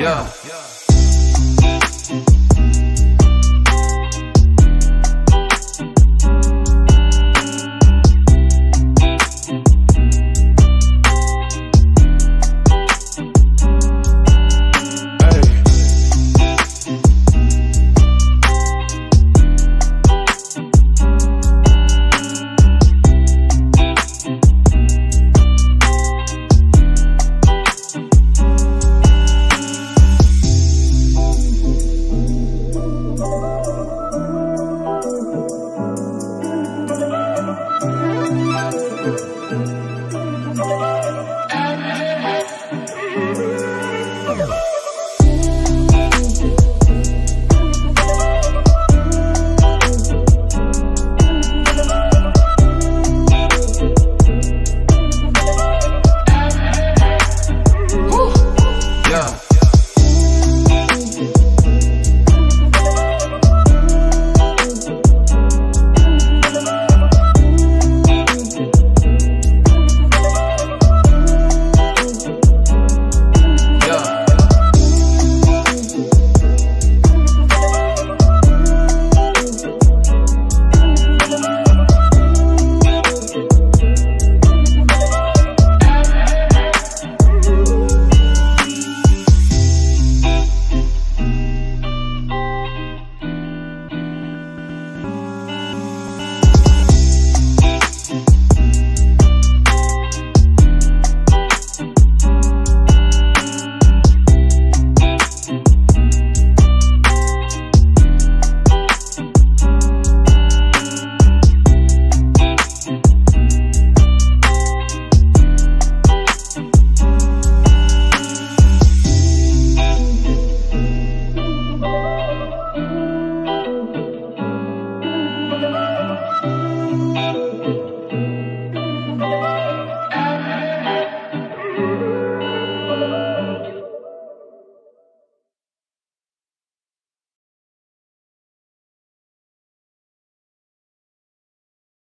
Yeah.